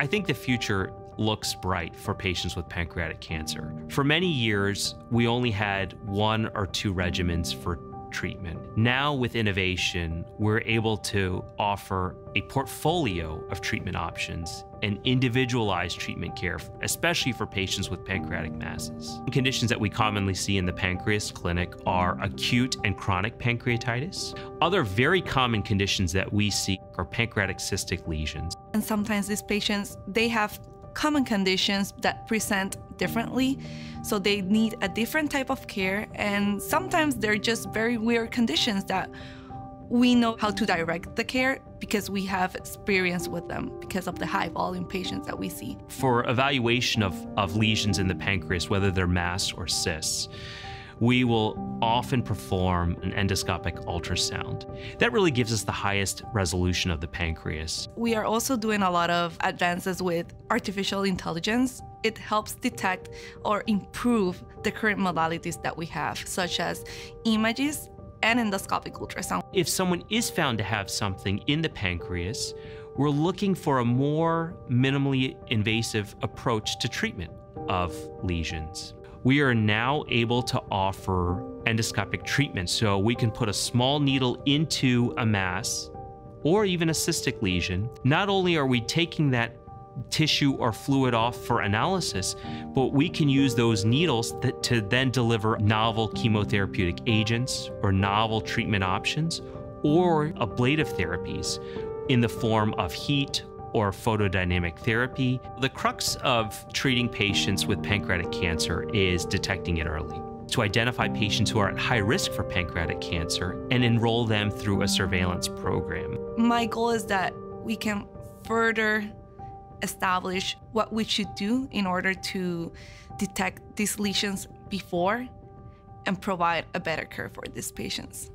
I think the future looks bright for patients with pancreatic cancer. For many years, we only had one or two regimens for treatment. Now, with innovation, we're able to offer a portfolio of treatment options and individualized treatment care, especially for patients with pancreatic masses. Conditions that we commonly see in the pancreas clinic are acute and chronic pancreatitis. Other very common conditions that we see are pancreatic cystic lesions. And sometimes these patients, they have common conditions that present differently. So they need a different type of care. And sometimes they're just very weird conditions that we know how to direct the care because we have experience with them because of the high volume patients that we see. For evaluation of, of lesions in the pancreas, whether they're mass or cysts, we will often perform an endoscopic ultrasound. That really gives us the highest resolution of the pancreas. We are also doing a lot of advances with artificial intelligence. It helps detect or improve the current modalities that we have, such as images and endoscopic ultrasound. If someone is found to have something in the pancreas, we're looking for a more minimally invasive approach to treatment of lesions we are now able to offer endoscopic treatment. So we can put a small needle into a mass or even a cystic lesion. Not only are we taking that tissue or fluid off for analysis, but we can use those needles that, to then deliver novel chemotherapeutic agents or novel treatment options or ablative therapies in the form of heat or photodynamic therapy. The crux of treating patients with pancreatic cancer is detecting it early to identify patients who are at high risk for pancreatic cancer and enroll them through a surveillance program. My goal is that we can further establish what we should do in order to detect these lesions before and provide a better care for these patients.